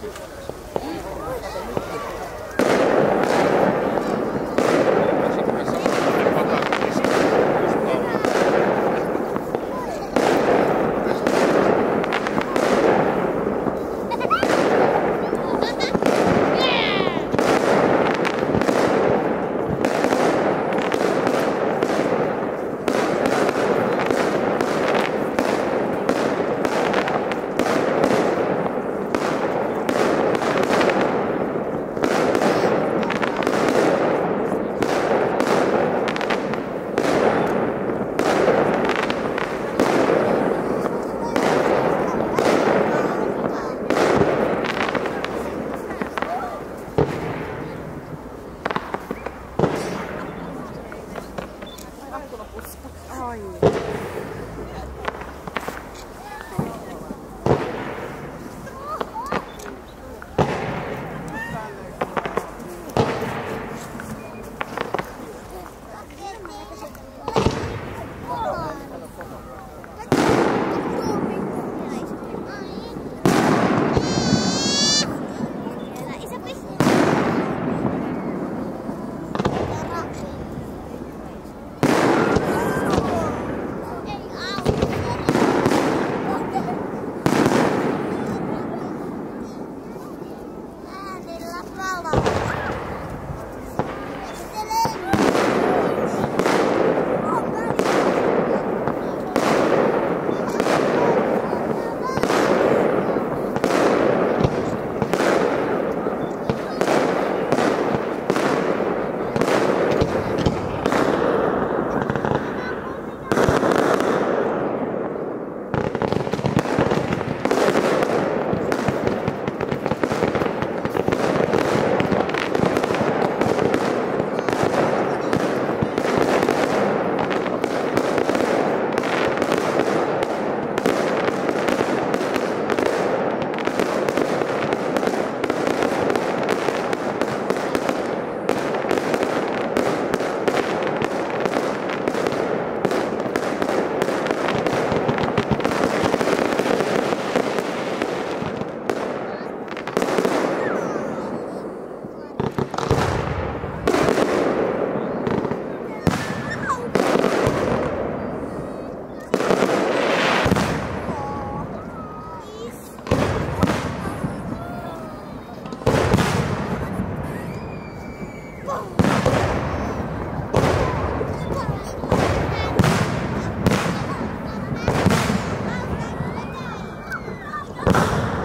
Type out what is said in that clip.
Thank you. you